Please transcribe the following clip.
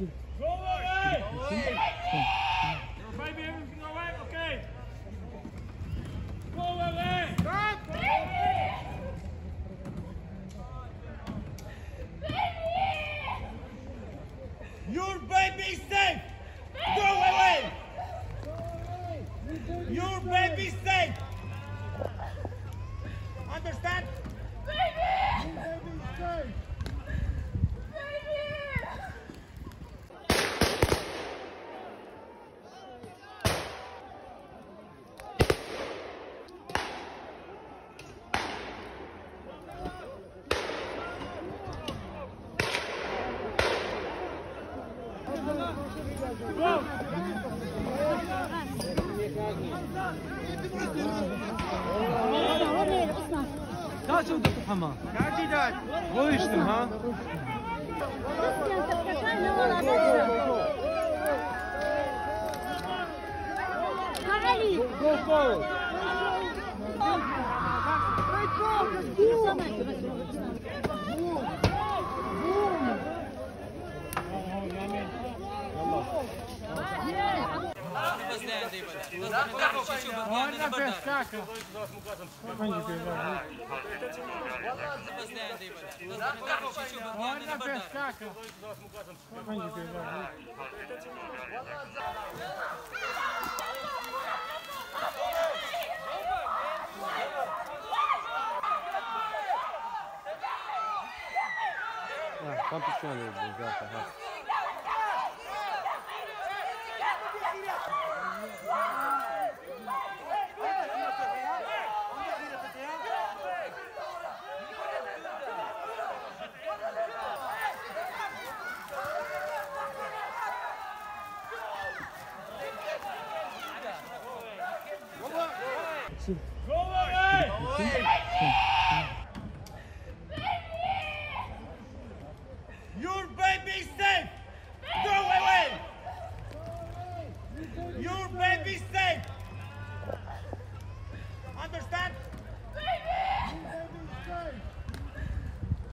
Go away! Your baby, everything all right? Okay. Go away! Stop! Your baby safe! Go away! Your baby safe! Understand? Kaç oldu ama? Kaç idare? O işte ha. Go forward. Go forward. Поздняем, Дейба. Можно пешкака. Можно пешкака. Там печально, ребята, ага. Go away! Baby! Merci. Your baby safe! Go away! Your baby safe! Understand?